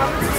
감사합니다.